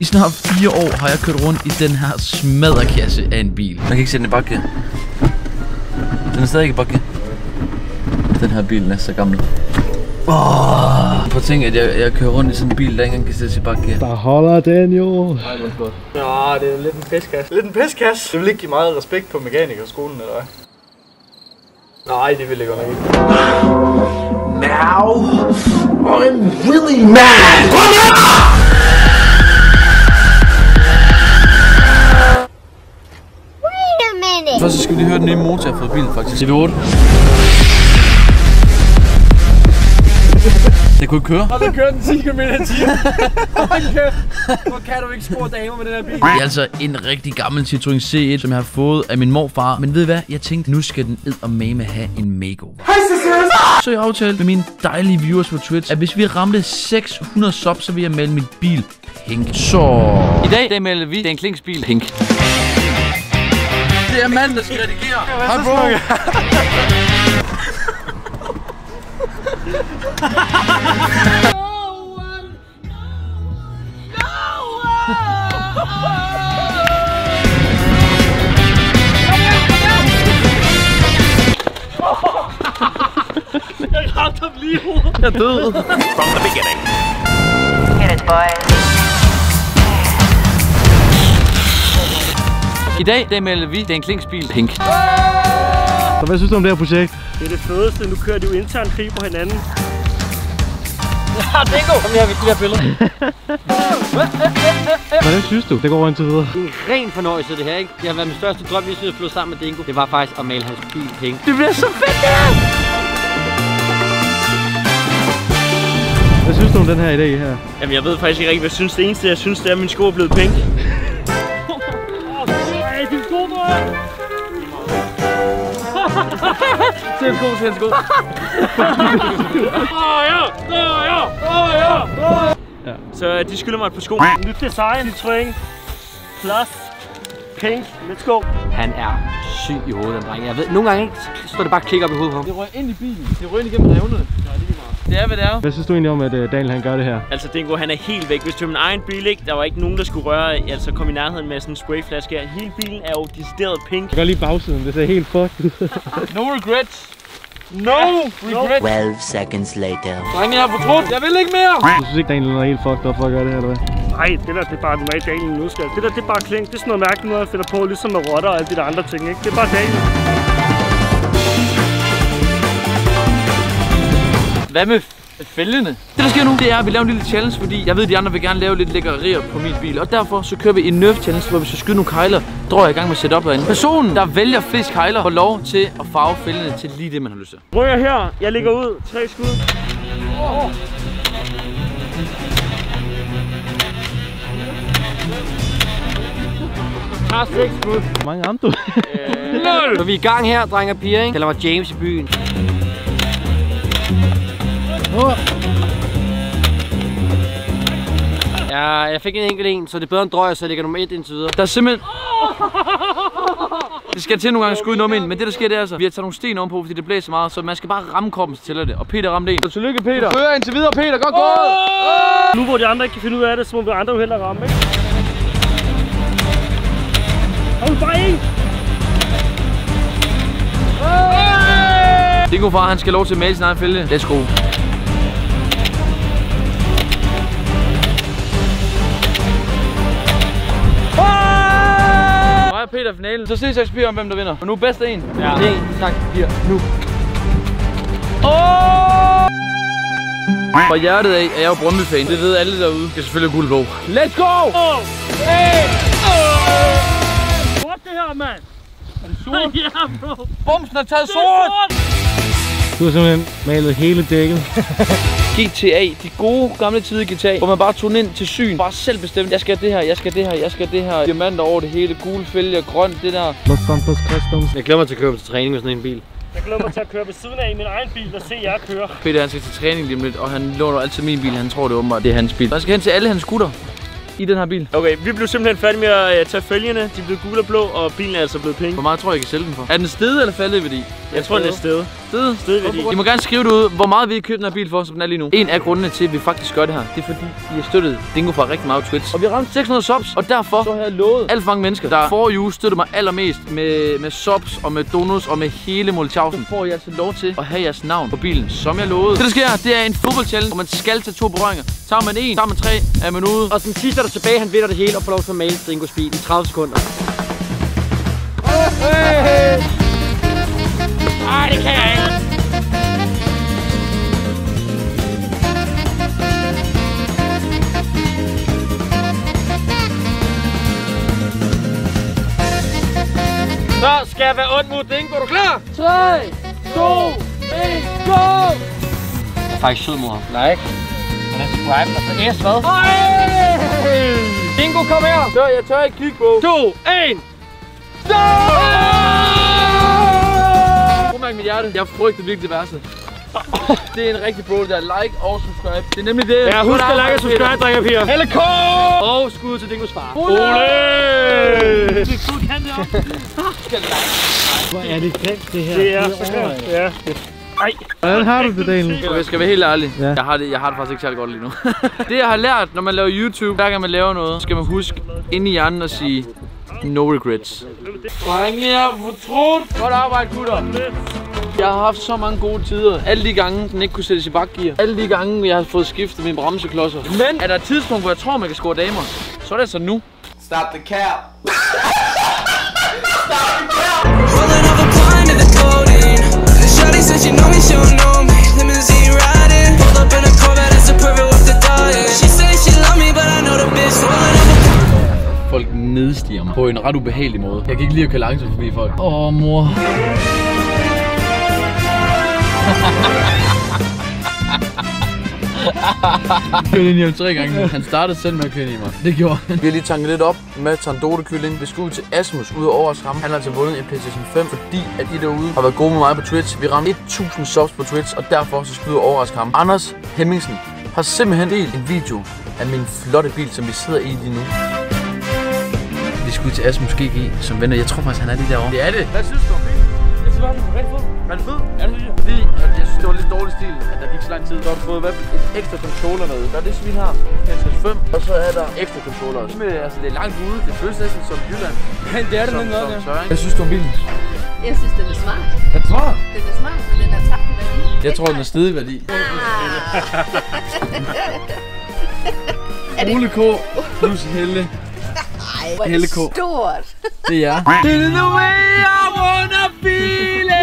I snart fire år har jeg kørt rundt i den her smadderkasse af en bil. Man kan ikke sætte den i bakke. Den er stadig ikke i bakke. Den her bil er så gammel. Åh, prøv at tænke, at jeg, jeg kører rundt i sådan en bil, der ikke engang kan sættes i bakke. Der holder den jo. Nå, det er lidt en pestkasse. Lidt en pestkasse. Det vil ikke give meget respekt på mekanikerskolen, eller hvad? Nej, det vil jeg godt nok ikke. Now, I'm really mad! Wait vi lige høre den nye motor, jeg har fået bilen faktisk. CV8. Det kunne ikke køre. Og den kører den 10 km i timen. Hvor kan du ikke spore damer med den her bil? Det er altså en rigtig gammel Citroën C1, som jeg har fået af min morfar. Men ved I hvad? Jeg tænkte, nu skal den eddermame have en makeover. Så jeg aftalte med mine dejlige viewers på Twitch, at hvis vi ramte 600 subs, så vil jeg male min bil pink. Så... I dag, der maler vi den Klings bil pink. Det er manden, der skal redigere. Hej bro. Jeg er død. Get it, boys. I dag, der maler vi den Klings bil pink. Så hvad synes du om det her projekt? Det er det fedeste. Nu kører de jo intern krig på hinanden. Hvordan synes du, det går indtil videre? en ren fornøjelse det her, ikke? Det har været min største drøm, lige siden jeg flyttede sammen med Dingo. Det var faktisk at male hans bil pink. Det bliver så fedt, det her. Hvad synes du om den her idé her? Jamen, jeg ved faktisk ikke rigtig, hvad jeg synes. Det eneste, jeg synes, det er, at min sko er blevet pink. Ej, din sko, Det er god til en sko. Så øh, de skylder mig et par sko. Nyt design, Citroën. Plus. Pink. Let's go. Han er syg i hovedet, den dreng. Jeg ved, nogle gange står det bare klik op i hovedet på ham. Det røg ind i bilen. Det røg ind igennem revnerne. Det er, hvad det er. Hvad synes du egentlig om, at øh, Daniel han gør det her? Altså, Dingo, han er helt væk. Hvis det var min egen bil, ikke? Der var ikke nogen, der skulle røre, altså komme i nærheden med sådan en sprayflaske her. Hele bilen er jo decideret pink. Jeg gør lige bagsiden, det ser helt fucked ud. No regrets. No! Regret. 12 seconds later. Drenge, jeg har fortrudt. Jeg vil ikke mere. Du synes ikke, Daniel er helt fucked up for at gøre det her, eller hvad? Nej, det der, det er bare normalt Daniel nu skal. Det der, det er bare klink. Det er sådan noget mærkeligt noget, jeg finder på, ligesom med rotter og alle de der andre ting, ikke? Det er bare Daniel. Hvad med fælgene? Det der sker nu, det er, at vi laver en lille challenge, fordi jeg ved, at de andre vil gerne lave lidt lækkerier på min bil. Og derfor så kører vi en nerf challenge, hvor vi skal skyde nogle kejler. Drøjer jeg i gang med op herinde. Personen, der vælger flest kejler, får lov til at farve fælgene til lige det, man har lyst til. Ryger her. Jeg ligger ud. Tre skud. Har seks skud. Hvor mange ramte du? Så vi er i gang her, drenge og piger, ikke? Kalder mig James i byen. Ja, jeg fik en enkelt en, så det er bedre end drøg, så jeg ligger nummer 1 indtil videre. Der er simpelthen... Det skal til nogle gange skyde nummer ind, men det der sker, det er altså, vi har taget nogle sten ovenpå, fordi det blæser meget, så man skal bare ramme kroppen, så tæller det. Og Peter ramte en. Så tillykke, Peter. Du fører indtil videre, Peter. Godt gået. Nu hvor de andre ikke kan finde ud af det, så må vi andre jo hellere ramme, ikke? Hold bare en! Dingo far, han skal lov til at male sin egen fælge. Let's go. Peter i finalen. Så ses jeg om, hvem der vinder. Og nu er bedst af en. Ja. Det sagt bliver nu. Fra hjertet af er jeg jo Brøndby-fan. Det ved alle derude. Skal selvfølgelig have guld på. Let's go! What det her, mand? Er det sort? ja, bro. Bumsen er taget sort! Du har simpelthen malet hele dækket. GTA, de gode gamle tider GTA, hvor man bare tog ind til syn. Bare selv bestemte, jeg skal det her, jeg skal det her, jeg skal det her. Diamanter over det hele, gule fælge, grønt, det der. Los Santos Customs. Jeg glemmer til at køre til træning med sådan en bil. Jeg glæder mig til at køre ved siden af i min egen bil og se jer køre. Peter han skal til træning lige om lidt, og han låner altid min bil. Han tror det åbenbart, det er hans bil. Han skal hen til alle hans gutter i den her bil. Okay, vi blev simpelthen færdige med at uh, tage fælgene. De blev gule og blå, og bilen er altså blevet pink. Hvor meget tror jeg, jeg kan sælge den for? Er den steget eller faldet i værdi? Jeg tror, den er stedet. stedet. Stedværdi. I må gerne skrive det ud, hvor meget vi har købt den her bil for, som den er lige nu. En af grundene til, at vi faktisk gør det her, det er fordi, I har støttet Dingo fra rigtig meget Twitch. Og vi har ramt 600 subs, og derfor så har jeg lovet alt for mange mennesker, der for uge støtter mig allermest med, med subs og med donuts og med hele Molchausen. Så får I altså lov til at have jeres navn på bilen, som jeg lovede. Det der sker, det er en fodboldchallenge, hvor man skal tage to berøringer. Tager man en, tager man tre, er man ude. Og den sidste, der er tilbage, han vinder det hele og får lov til at male Dingos bil i 30 sekunder. Ej, det kan jeg ikke. Så skal jeg være ond mod Dingo. Er du klar? 3, 2, 1, go! Jeg er faktisk sød mod ham. Like. Og den subscribe, og så S hvad? Dingo, kom her! Så jeg tør ikke kigge på. 2, 1. Prøv mærke mit hjerte. Jeg frygter virkelig det værste. Det er en rigtig bro, der er like og subscribe. Det er nemlig det. Ja, husk at like og subscribe, drikker piger. Helle K! Og skud til Dingos far. Ole! Hvor er det grimt, det her. Det er så grimt. Ja. Hvordan har du det, Daniel? Jeg skal være helt ærlig. Ja. Jeg, har det, jeg har det faktisk ikke særlig godt lige nu. det jeg har lært, når man laver YouTube, hver gang man laver noget, skal man huske ind i hjernen at sige no regrets. Drenge, jeg er fortrudt. Godt arbejde, gutter. Jeg har haft så mange gode tider. Alle de gange, den ikke kunne sættes i bakgear. Alle de gange, jeg har fået skiftet mine bremseklodser. Men er der et tidspunkt, hvor jeg tror, man kan score damer, så er det altså nu. Stop the cap. Rolling up a pint of the golden. The shawty said she know me, she don't know me. Limousine riding, pulled up in a Corvette, that's the perfect with the dying. She say she love me, but I know the bitch rolling up a Folk nedstiger mig på en ret ubehagelig måde. Jeg kan ikke lide at køre langsomt forbi folk. Åh, mor. Kørte ind i ham tre gange. Han startede selv med at køre ind i mig. Det gjorde han. Vi har lige tanket lidt op med tandote-kylling. Vi skal ud til Asmus ud over os ham. Han har altså vundet en PlayStation 5, fordi at I derude har været gode med mig på Twitch. Vi ramte 1000 subs på Twitch, og derfor så skal vi overraske ham. Anders Hemmingsen har simpelthen delt en video af min flotte bil, som vi sidder i lige nu. Vi skal ud til Asmus GG som venner. Jeg tror faktisk, han er lige derovre. Det er det. Hvad synes du Jeg synes bare, den er rigtig fed. Er det fed? Ja, det synes jeg. Fordi at jeg synes, det var lidt dårlig stil, at der gik så lang tid. Så har du fået i hvert fald et ekstra controller med. Der er det svin her. PS5. Og så er der ekstra controller også. Men, altså, det er langt ude. Det føles næsten som Jylland. Men det er det nemlig også, ja. Hvad synes du om bilen? Jeg synes, den er smart. Er den smart? Den er smart, men den er tabt værdi. Jeg tror, den er stedet i værdi. Ole K. plus Helle. Hvor er det stort. Det er. Det er the way I wanna feel it.